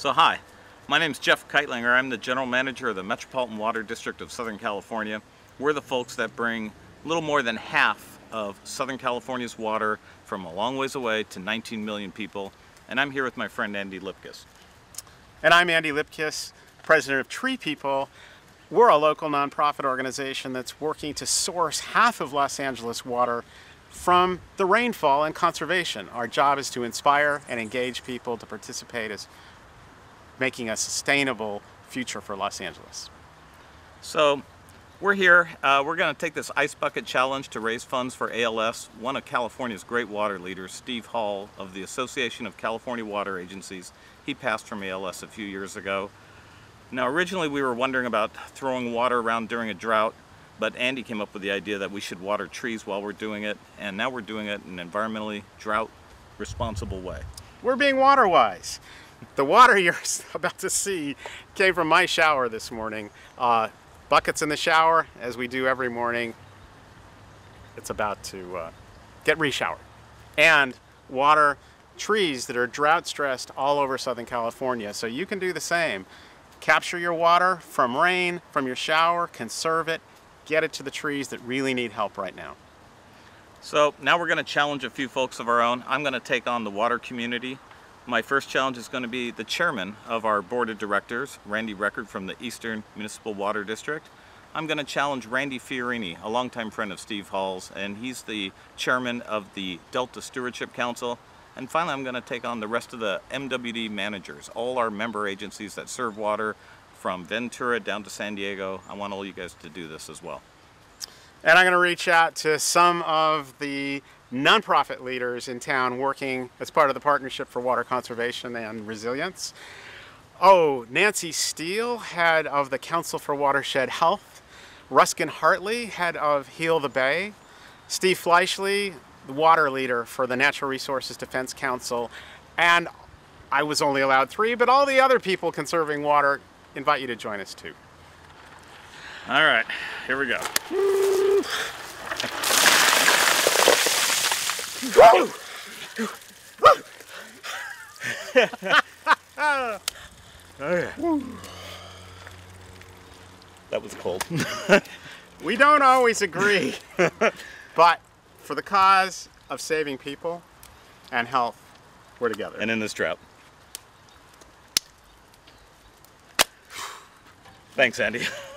So hi, my name is Jeff Kightlinger. I'm the General Manager of the Metropolitan Water District of Southern California. We're the folks that bring a little more than half of Southern California's water from a long ways away to 19 million people. And I'm here with my friend Andy Lipkis. And I'm Andy Lipkis, President of TreePeople. We're a local nonprofit organization that's working to source half of Los Angeles water from the rainfall and conservation. Our job is to inspire and engage people to participate as making a sustainable future for Los Angeles. So we're here, uh, we're going to take this Ice Bucket Challenge to raise funds for ALS. One of California's great water leaders, Steve Hall of the Association of California Water Agencies, he passed from ALS a few years ago. Now originally we were wondering about throwing water around during a drought, but Andy came up with the idea that we should water trees while we're doing it, and now we're doing it in an environmentally drought responsible way. We're being water wise. The water you're about to see came from my shower this morning. Uh, buckets in the shower, as we do every morning. It's about to uh, get reshowered. And water trees that are drought stressed all over Southern California. So you can do the same. Capture your water from rain, from your shower, conserve it, get it to the trees that really need help right now. So now we're going to challenge a few folks of our own. I'm going to take on the water community my first challenge is going to be the chairman of our board of directors, Randy Record from the Eastern Municipal Water District. I'm going to challenge Randy Fiorini, a longtime friend of Steve Hall's, and he's the chairman of the Delta Stewardship Council. And finally, I'm going to take on the rest of the MWD managers, all our member agencies that serve water from Ventura down to San Diego. I want all you guys to do this as well. And I'm going to reach out to some of the nonprofit leaders in town working as part of the Partnership for Water Conservation and Resilience. Oh, Nancy Steele, head of the Council for Watershed Health. Ruskin Hartley, head of Heal the Bay. Steve Fleischli, the water leader for the Natural Resources Defense Council. And I was only allowed three, but all the other people conserving water invite you to join us too. All right, here we go. That was cold. we don't always agree, but for the cause of saving people and health, we're together. And in this drought. Thanks, Andy.